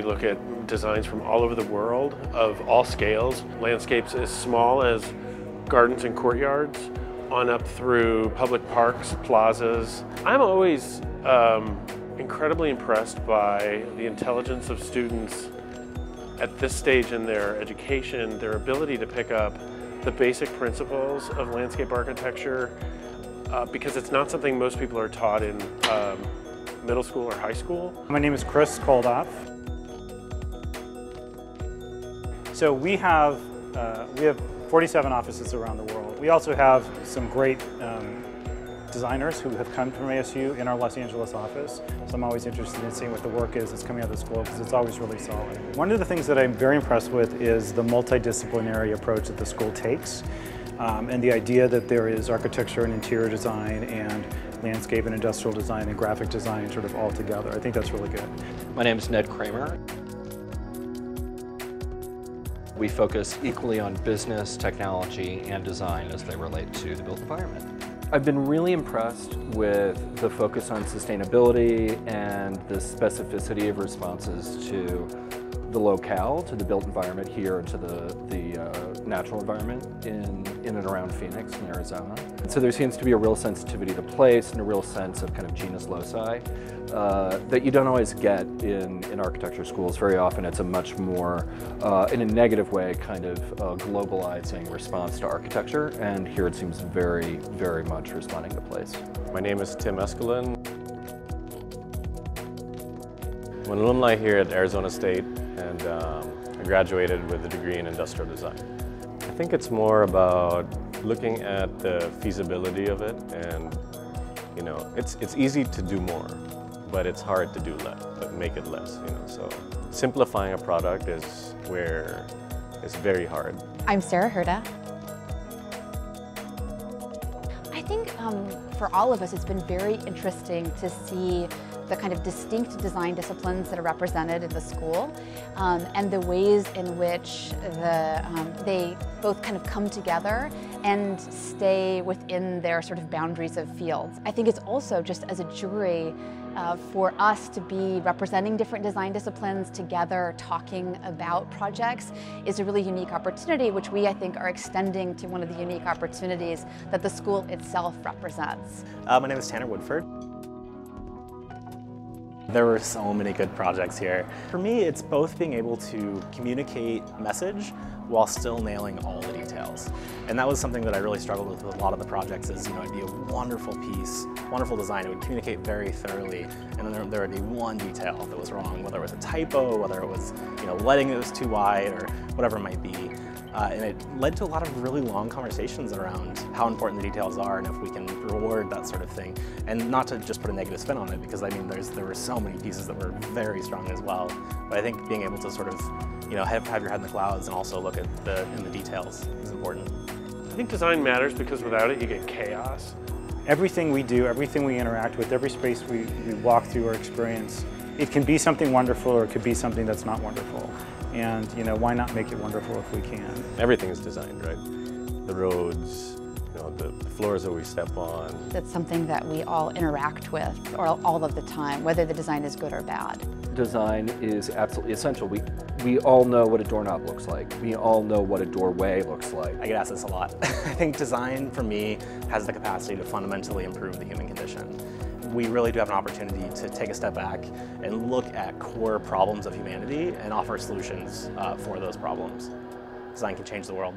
look at designs from all over the world of all scales, landscapes as small as gardens and courtyards on up through public parks, plazas. I'm always um, incredibly impressed by the intelligence of students at this stage in their education, their ability to pick up the basic principles of landscape architecture uh, because it's not something most people are taught in um, middle school or high school. My name is Chris Koldoff. So we have, uh, we have 47 offices around the world. We also have some great um, designers who have come from ASU in our Los Angeles office. So I'm always interested in seeing what the work is that's coming out of the school because it's always really solid. One of the things that I'm very impressed with is the multidisciplinary approach that the school takes. Um, and the idea that there is architecture and interior design and landscape and industrial design and graphic design sort of all together. I think that's really good. My name is Ned Cramer. We focus equally on business, technology, and design as they relate to the built environment. I've been really impressed with the focus on sustainability and the specificity of responses to the locale, to the built environment here, to the, the uh, natural environment in, in and around Phoenix in Arizona. And so there seems to be a real sensitivity to place and a real sense of kind of genius loci uh, that you don't always get in, in architecture schools. Very often it's a much more, uh, in a negative way, kind of globalizing response to architecture, and here it seems very, very much responding to place. My name is Tim Eskelin. I'm an alumni here at Arizona State and um, I graduated with a degree in industrial design. I think it's more about looking at the feasibility of it and you know, it's, it's easy to do more, but it's hard to do less, but make it less, you know, so simplifying a product is where it's very hard. I'm Sarah Herda. I think um, for all of us, it's been very interesting to see the kind of distinct design disciplines that are represented in the school um, and the ways in which the, um, they both kind of come together and stay within their sort of boundaries of fields. I think it's also just as a jury uh, for us to be representing different design disciplines together, talking about projects, is a really unique opportunity, which we, I think, are extending to one of the unique opportunities that the school itself represents. Uh, my name is Tanner Woodford. There were so many good projects here. For me, it's both being able to communicate message while still nailing all the details. And that was something that I really struggled with with a lot of the projects is, you know, it'd be a wonderful piece, wonderful design, it would communicate very thoroughly, and then there, there would be one detail that was wrong, whether it was a typo, whether it was, you know, leading it was too wide, or whatever it might be. Uh, and it led to a lot of really long conversations around how important the details are and if we can reward that sort of thing. And not to just put a negative spin on it, because I mean, there's, there were so many pieces that were very strong as well. But I think being able to sort of, you know, have, have your head in the clouds and also look at the, in the details is important. I think design matters because without it, you get chaos. Everything we do, everything we interact with, every space we, we walk through or experience, it can be something wonderful or it could be something that's not wonderful. And you know, why not make it wonderful if we can? Everything is designed, right? The roads, you know, the floors that we step on. That's something that we all interact with or all of the time, whether the design is good or bad. Design is absolutely essential. We, we all know what a doorknob looks like. We all know what a doorway looks like. I get asked this a lot. I think design, for me, has the capacity to fundamentally improve the human condition we really do have an opportunity to take a step back and look at core problems of humanity and offer solutions uh, for those problems. Design can change the world.